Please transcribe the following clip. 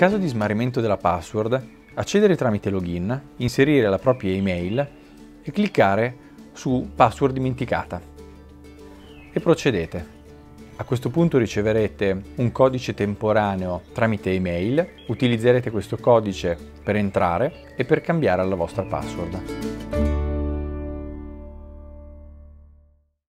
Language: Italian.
caso di smarrimento della password, accedere tramite login, inserire la propria email e cliccare su password dimenticata. E procedete. A questo punto riceverete un codice temporaneo tramite email, utilizzerete questo codice per entrare e per cambiare la vostra password.